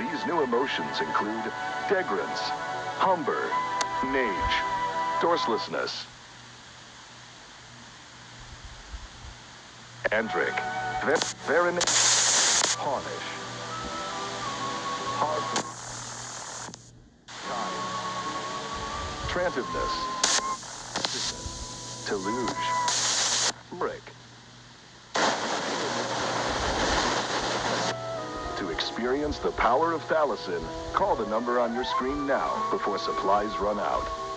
These new emotions include degrance, humber, nage, dorselessness, Andric, Ver- Verin, Harnish, Hard, Time, Trantiveness, Teluge, To experience the power of Thalasin, call the number on your screen now before supplies run out.